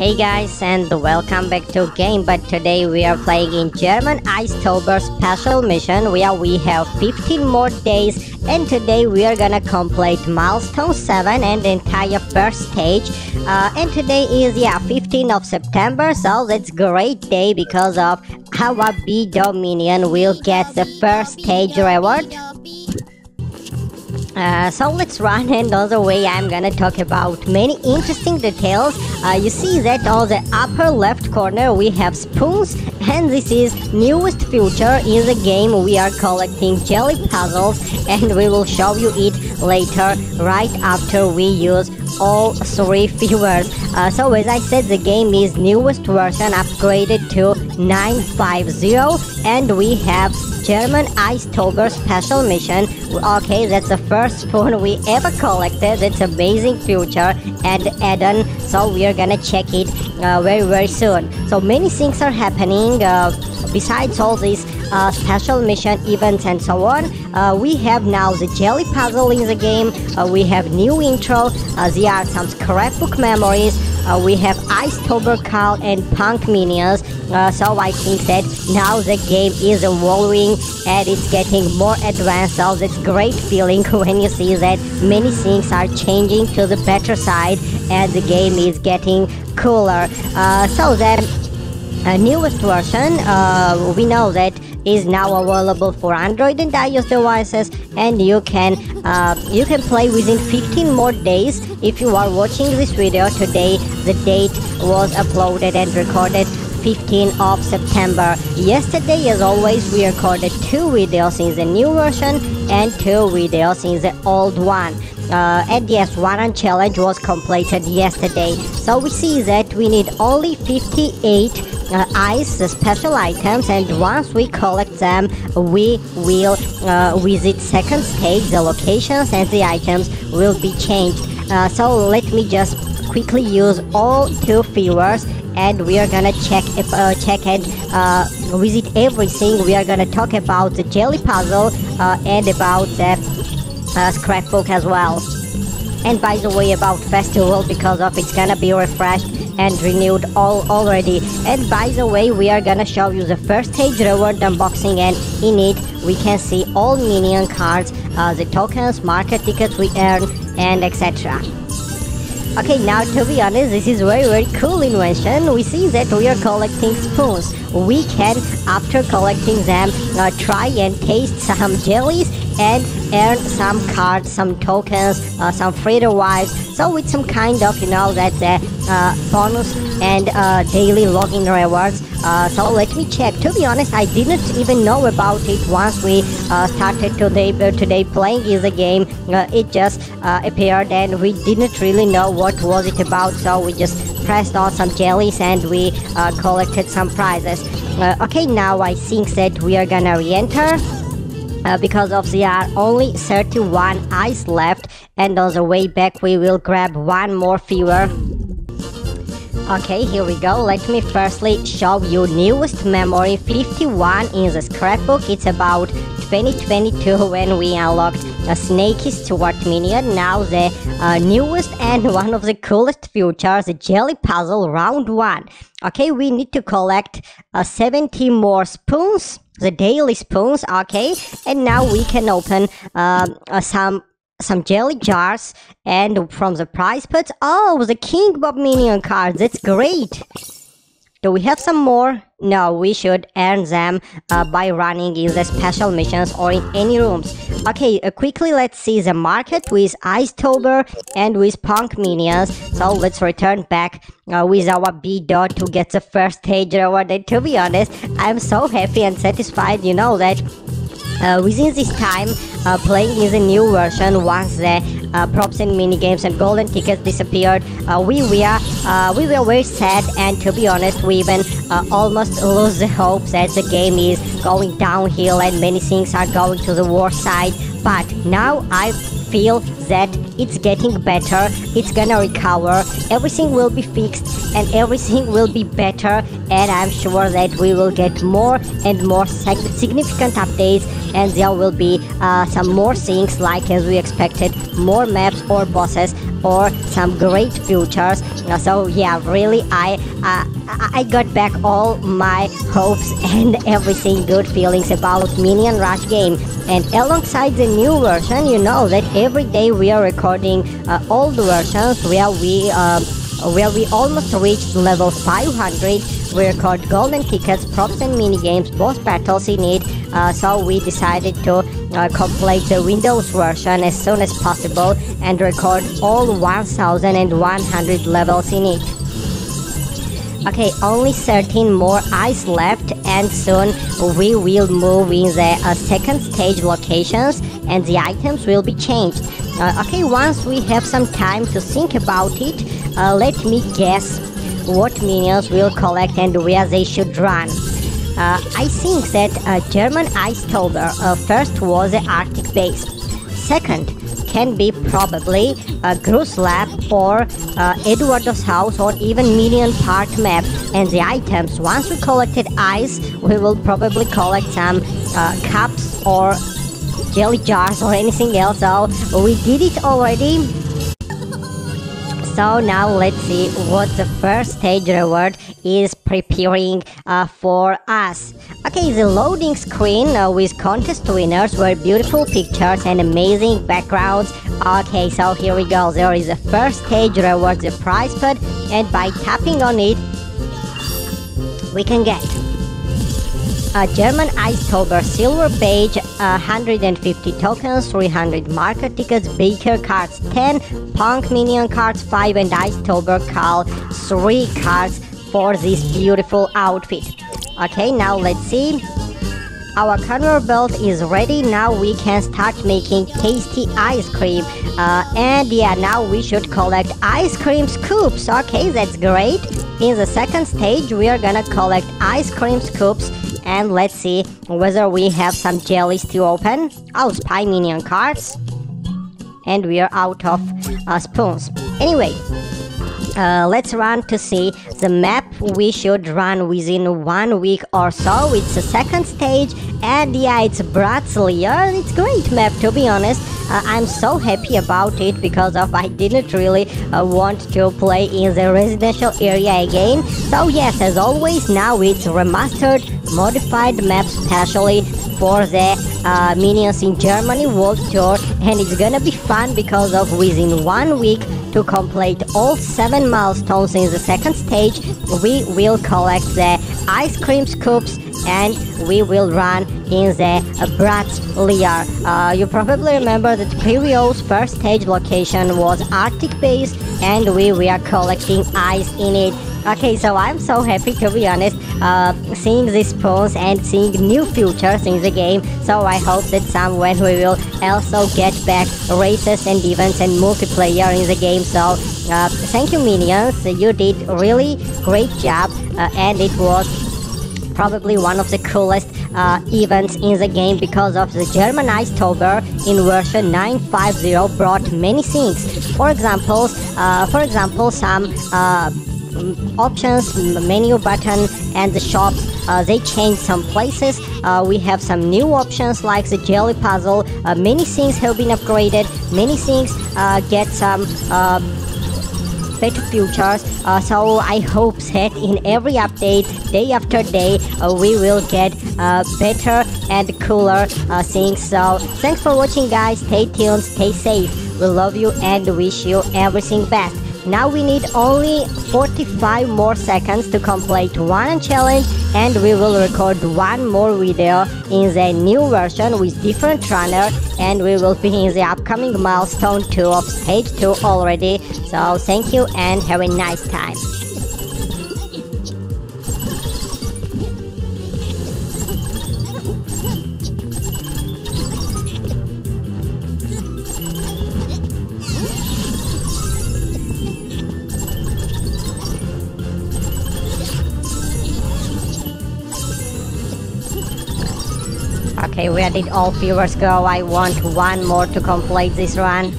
Hey guys and welcome back to Game Bot today we are playing in German October special mission where we have 15 more days and today we are gonna complete milestone 7 and entire first stage. Uh, and today is yeah 15th of September so that's great day because of our Bee-do Minion will get the first stage reward uh, so let's run the way I'm gonna talk about many interesting details. Uh, you see that on the upper left corner we have spoons and this is newest feature in the game. We are collecting jelly puzzles and we will show you it later right after we use all three viewers. Uh, so as I said the game is newest version upgraded to 950 and we have German October special mission. Okay, that's the first spoon we ever collected. It's amazing future and add-on. So we are gonna check it uh, very very soon. So many things are happening. Uh, besides all these uh, special mission events and so on, uh, we have now the jelly puzzle in the game. Uh, we have new intro. Uh, there are some scrapbook memories. Uh, we have Ice Call and Punk Minions. Uh, so I think that now the game is evolving and it's getting more advanced. So it's great feeling when you see that many things are changing to the better side and the game is getting cooler. Uh, so then, newest version, uh, we know that is now available for Android and iOS devices and you can uh, you can play within 15 more days if you are watching this video today the date was uploaded and recorded 15 of September. Yesterday, as always, we recorded two videos in the new version and two videos in the old one. Uh, and yes, one challenge was completed yesterday. So we see that we need only 58 uh, ice special items and once we collect them we will uh, visit second stage the locations and the items will be changed uh, so let me just quickly use all two viewers and we are gonna check if, uh, check and uh, visit everything. We are gonna talk about the jelly puzzle uh, and about the uh, scrapbook as well. And by the way about festival because of it's gonna be refreshed and renewed all already. And by the way we are gonna show you the first stage reward unboxing and in it we can see all minion cards uh, the tokens market tickets we earn and etc Okay, now to be honest, this is very very cool invention. We see that we are collecting spoons. We can, after collecting them, uh, try and taste some jellies and earn some cards, some tokens, uh, some free revives. So with some kind of, you know, that uh, bonus and uh, daily login rewards. Uh, so let me check. To be honest, I didn't even know about it once we uh, started today. today playing is a game. it just appeared and we didn't really know what was it about. So we just pressed on some jellies and we collected some prizes. okay, now I think that we are gonna re-enter. Uh, because of there are only 31 ice left and on the way back we will grab one more fewer Okay, here we go. Let me firstly show you newest memory 51 in the scrapbook. It's about 2022 when we unlocked a Snaky Stuart minion. Now the uh, newest and one of the coolest features, the Jelly Puzzle Round 1. Okay, we need to collect uh, 70 more spoons the daily spoons okay and now we can open uh, uh, some some jelly jars and from the prize pits oh the king bob minion cards that's great do we have some more? No we should earn them uh, by running in the special missions or in any rooms. Okay uh, quickly let's see the market with ice tober and with punk minions. So let's return back uh, with our Bee-do to get the first stage reward and to be honest i'm so happy and satisfied you know that uh, within this time, uh, playing in the new version, once the uh, props and mini games and golden tickets disappeared, uh, we were uh, we were very sad. And to be honest, we even uh, almost lose the hope that the game is going downhill and many things are going to the worst side. But now I feel that it's getting better, it's gonna recover, everything will be fixed and everything will be better and I'm sure that we will get more and more significant updates and there will be uh, some more things like as we expected more maps or bosses or some great futures. So yeah really i uh, i got back all my hopes and everything good feelings about minion rush game. And alongside the new version you know that every day we are recording uh, old versions where we uh, where we almost reached level 500 we record golden tickets props and mini games boss battles in it uh, so we decided to uh, complete the windows version as soon as possible and record all 1100 levels in it Okay, only 13 more eyes left and soon we will move in the uh, second stage locations and the items will be changed. Uh, okay, once we have some time to think about it, uh, let me guess what minions we'll collect and where they should run. Uh, I think that German Ice Tober uh, first was the Arctic base. Second, can be probably a Gru's Lab or uh, Eduardo's house or even Minion Park map and the items. Once we collected ice, we will probably collect some uh, cups or jelly jars or anything else. So we did it already. So now let's see what the first stage reward is preparing uh, for us. Okay, the loading screen uh, with contest winners were beautiful pictures and amazing backgrounds. Okay, so here we go. There is a first stage reward, the prize pad, and by tapping on it, we can get a German Ice Tober Silver Page, uh, 150 tokens, 300 marker tickets, Baker cards 10, Punk Minion cards 5, and Ice Tober Carl 3 cards for this beautiful outfit. Okay, now let's see. Our conveyor belt is ready. Now we can start making tasty ice cream. Uh, and yeah, now we should collect ice cream scoops. Okay, that's great. In the second stage, we are gonna collect ice cream scoops and let's see whether we have some jellies to open. Oh, Spy Minion cards. And we are out of uh, spoons. Anyway, uh, let's run to see the map we should run within one week or so. It's the second stage and yeah, it's Bratt's Lair. It's great map to be honest. Uh, I'm so happy about it because of I didn't really uh, want to play in the residential area again. So yes, as always, now it's remastered, modified map specially for the uh, Minions in Germany World Tour and it's gonna be fun because of within one week to complete all 7 milestones in the second stage we will collect the ice cream scoops and we will run in the Bratt's Lair. Uh, you probably remember that previous first stage location was Arctic base and we were collecting ice in it. Okay, so I'm so happy to be honest, uh, seeing these spawns and seeing new features in the game. So I hope that somewhere we will also get back races and events and multiplayer in the game. So uh, thank you minions, you did really great job uh, and it was probably one of the coolest uh, events in the game because of the German Ice Tober in version 950 brought many things. For example, uh, for example, some uh, options, menu button, and the shops. Uh, they changed some places. Uh, we have some new options like the jelly puzzle. Uh, many things have been upgraded. Many things uh, get some uh, better futures. Uh, so I hope that in every update, day after day, uh, we will get uh, better and cooler uh, things. So thanks for watching, guys. Stay tuned, stay safe. We love you and wish you everything best. Now we need only 45 more seconds to complete one challenge and we will record one more video in the new version with different runner and we will be in the upcoming milestone 2 of stage 2 already. So thank you and have a nice time. Okay, where did all viewers go? I want one more to complete this run.